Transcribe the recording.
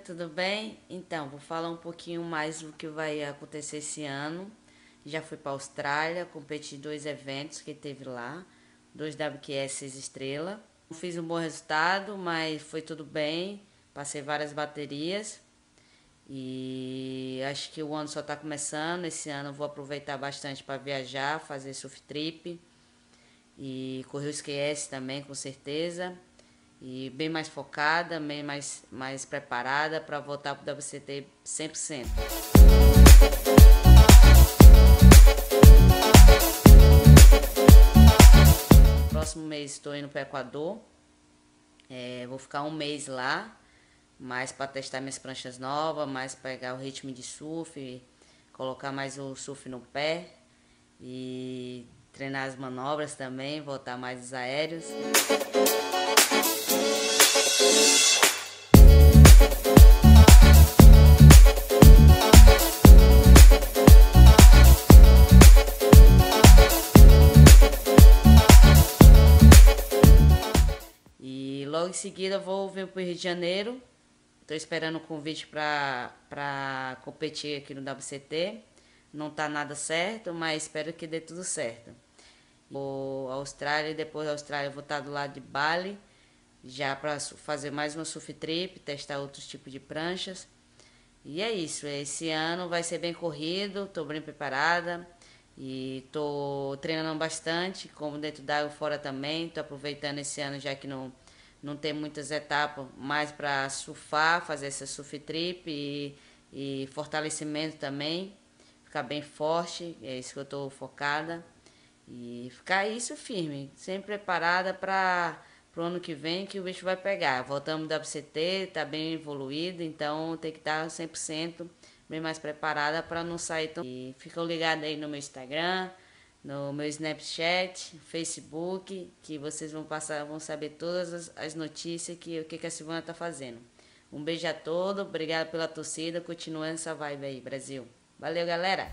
tudo bem? Então, vou falar um pouquinho mais do que vai acontecer esse ano. Já fui para a Austrália, competi dois eventos que teve lá, dois WQS 6 estrela. Fiz um bom resultado, mas foi tudo bem. Passei várias baterias. E acho que o ano só está começando. Esse ano vou aproveitar bastante para viajar, fazer surf trip e correr o SKS também, com certeza. E bem mais focada, bem mais, mais preparada para voltar para o WCT 100%. Próximo mês estou indo para o Equador. É, vou ficar um mês lá mais para testar minhas pranchas novas, mais pegar o ritmo de surf, colocar mais o surf no pé e treinar as manobras também, voltar mais os aéreos. Logo em seguida vou vir para o Rio de Janeiro Estou esperando o convite para competir aqui no WCT. Não está nada certo, mas espero que dê tudo certo. Vou à Austrália e depois da Austrália vou estar do lado de Bali, já para fazer mais uma surf trip, testar outros tipos de pranchas. E é isso, esse ano vai ser bem corrido, estou bem preparada e estou treinando bastante, como dentro d'água fora também. Estou aproveitando esse ano já que não não tem muitas etapas mais para surfar, fazer essa surf trip e, e, fortalecimento também, ficar bem forte, é isso que eu estou focada. E ficar isso firme, sempre preparada para o ano que vem que o bicho vai pegar. Voltamos da WCT, está bem evoluído, então tem que estar tá 100% bem mais preparada para não sair tão... E ficam ligados aí no meu Instagram, no meu Snapchat, Facebook, que vocês vão passar, vão saber todas as, as notícias que o que, que a Silvana tá fazendo. Um beijo a todos, obrigado pela torcida, continuando essa vibe aí, Brasil. Valeu, galera.